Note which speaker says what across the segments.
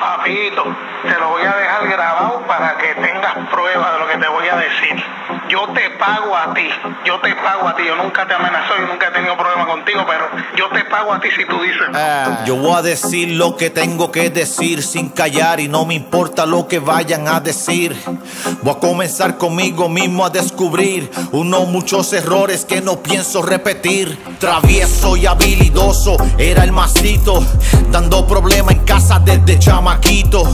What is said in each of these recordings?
Speaker 1: Papito, te lo voy a dejar grabado para que tengas prueba de lo que te voy a decir. Yo te pago a ti, yo te pago a ti. Yo nunca te amenazo, yo nunca he tenido problema contigo, pero yo te pago a ti si tú dices.
Speaker 2: Ah. Yo voy a decir lo que tengo que decir sin callar y no me importa lo que vayan a decir. Voy a comenzar conmigo mismo a descubrir unos muchos errores que no pienso repetir. Travieso y habilidoso era el masito, dando problema en casa desde chamaquito.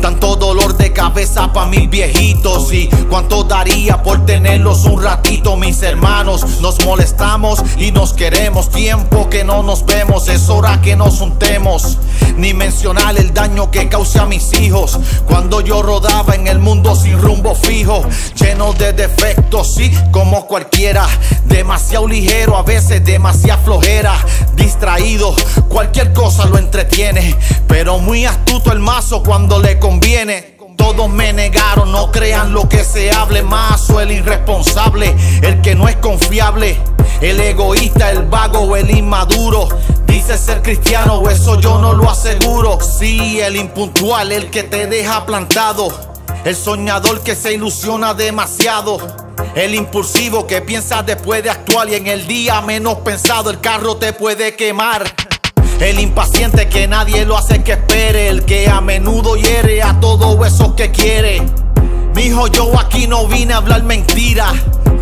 Speaker 2: Tanto dolor de cabeza pa' mil viejitos y cuánto daría por tenerlos un ratito, mis hermanos. Nos molestamos y nos queremos. Tiempo que no nos vemos, es hora que nos juntemos. Ni mencionar el daño que causa a mis hijos cuando yo rodaba en el mundo sin rumbo fijo, lleno de defectos, sí, como cualquiera. Demasiado ligero, a veces demasiado flojera. Distraído, cualquier cosa lo entretiene, pero muy astuto el mazo cuando le conviene. Todos me negaron, no crean lo que se hable más o el irresponsable, el que no es confiable, el egoísta, el vago o el inmaduro. Dice ser cristiano, eso yo no lo aseguro. Sí, el impuntual, el que te deja plantado, el soñador que se ilusiona demasiado. El impulsivo que piensa después de actuar y en el día menos pensado el carro te puede quemar. El impaciente que nadie lo hace que espere, el que a menudo hiere a todo eso que quiere. Mijo, yo aquí no vine a hablar mentira.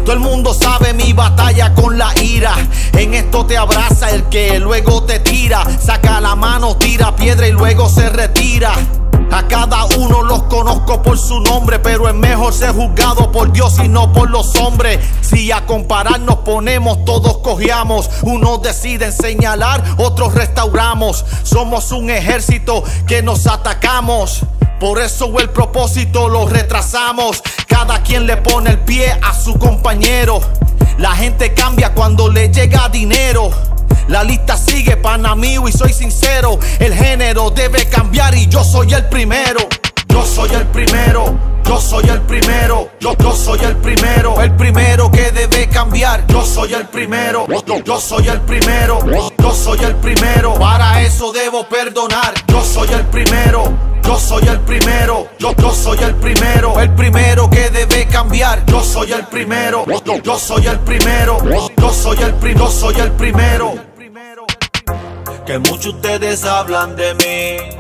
Speaker 2: Todo el mundo sabe mi batalla con la ira. En esto te abraza el que luego te tira. Saca la mano, tira piedra y luego se retira. A cada uno los conozco por su nombre, pero es mejor ser juzgado por Dios y no por los hombres. Si a comparar nos ponemos, todos cojeamos. Unos deciden señalar, otros restauramos. Somos un ejército que nos atacamos. Por eso el propósito lo retrasamos. Cada quien le pone el pie a su compañero. La gente cambia cuando le llega dinero. La lista sigue, pana mío, y soy sincero. El género debe cambiar y yo soy el primero. Yo soy el primero. Yo soy el primero, yo, yo soy el primero, el primero que debe cambiar. Yo soy el primero, yo, yo soy el primero, yo soy el primero. Para eso debo perdonar. Yo soy el primero, yo soy el primero, yo, yo soy el primero, el primero que debe cambiar. Yo soy el primero, yo, yo soy el primero, yo soy el primero, soy el primero. Que muchos ustedes hablan de mí.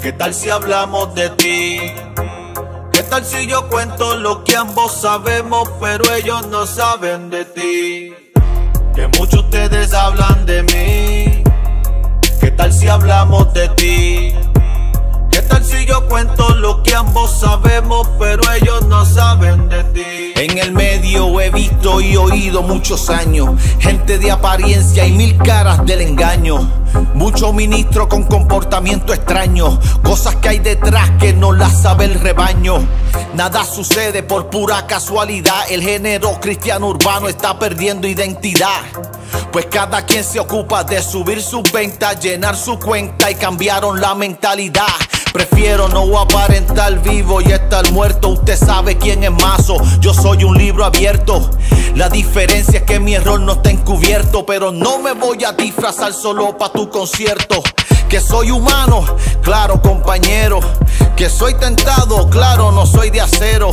Speaker 2: ¿Qué tal si hablamos de ti? ¿Qué tal si yo cuento lo que ambos sabemos, pero ellos no saben de ti? Que muchos ustedes hablan de mí. ¿Qué tal si hablamos de ti? ¿Qué tal si yo cuento lo que ambos sabemos, pero ellos no saben de ti? En el medio he visto y oído muchos años, gente de apariencia y mil caras del engaño. Mucho ministro con comportamiento extraño, cosas que hay detrás que no las sabe el rebaño. Nada sucede por pura casualidad, el género cristiano urbano está perdiendo identidad. Pues cada quien se ocupa de subir sus ventas, llenar su cuenta y cambiaron la mentalidad. Prefiero no aparentar vivo y estar muerto. Usted sabe quién es mazo. Yo soy un libro abierto. La diferencia es que mi error no está encubierto. Pero no me voy a disfrazar solo para tu concierto. Que soy humano, claro compañero. Que soy tentado, claro, no soy de acero.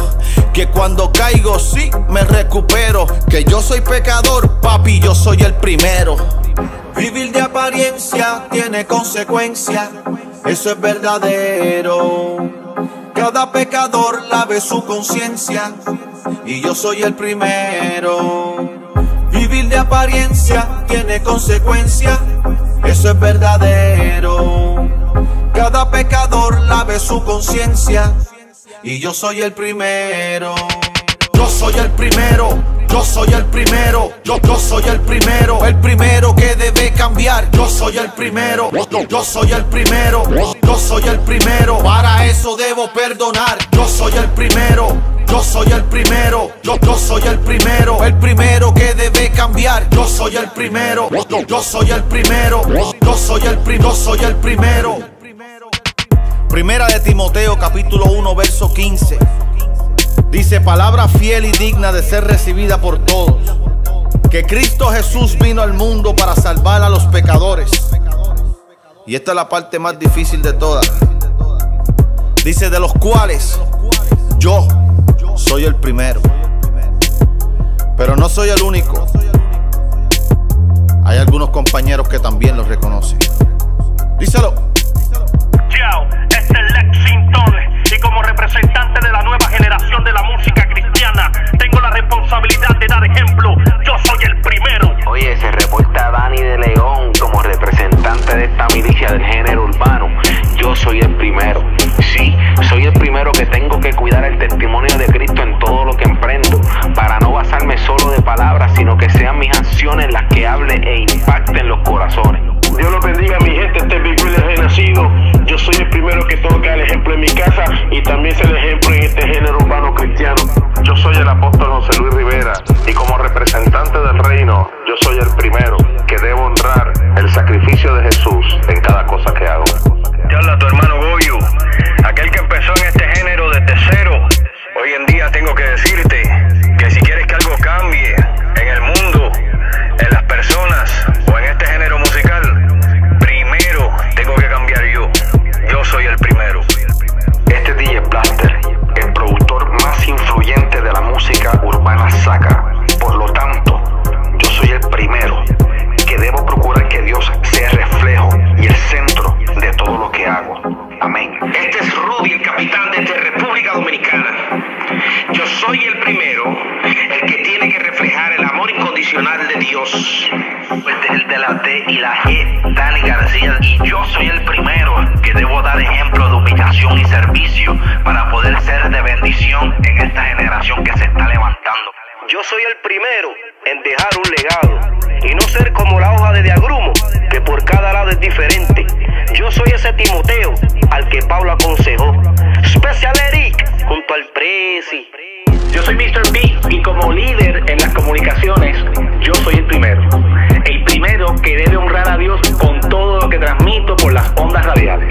Speaker 2: Que cuando caigo, sí, me recupero. Que yo soy pecador, papi, yo soy el primero. Vivir de apariencia tiene consecuencias, eso es verdadero. Cada pecador lave su conciencia y yo soy el primero. Vivir de apariencia tiene consecuencias, eso es verdadero. Cada pecador lave su conciencia y yo soy el primero. Yo soy el primero, yo soy el primero, yo, yo soy el primero, el primero que debe Yo soy el primero, yo, yo soy el primero, yo soy el primero. Para eso debo perdonar. Yo soy el primero, yo soy el primero, yo, yo soy el primero, el primero que debe cambiar. Yo soy el primero, yo, yo soy el primero, yo soy el primero, soy el primero. Primera de Timoteo capítulo 1 verso 15. Dice palabra fiel y digna de ser recibida por todos. Que Cristo Jesús vino al mundo para salvar a los pecadores. Y esta es la parte más difícil de todas. Dice de los cuales yo soy el primero. Pero no soy el único. Hay algunos compañeros que también lo reconocen. Díselo.
Speaker 3: Yo, tengo
Speaker 4: que
Speaker 3: decirte que si quieres que algo cambie en el mundo, en las personas o en este género soy el primero,
Speaker 4: el que
Speaker 5: tiene que reflejar el amor incondicional de Dios.
Speaker 4: Pues el de la T y la G, Dani García, y yo soy el primero que debo dar ejemplo de humillación y servicio para poder ser de bendición en esta generación que se está levantando.
Speaker 3: Yo soy el primero en dejar un legado y no ser como la hoja de diagrumo, que por cada lado es diferente. Yo soy ese Timoteo al que
Speaker 6: Pablo aconsejó. Special Eric junto al Prezi
Speaker 7: como líder en las comunicaciones, yo soy el primero. El primero que debe honrar a Dios con todo lo que transmito por las ondas radiales.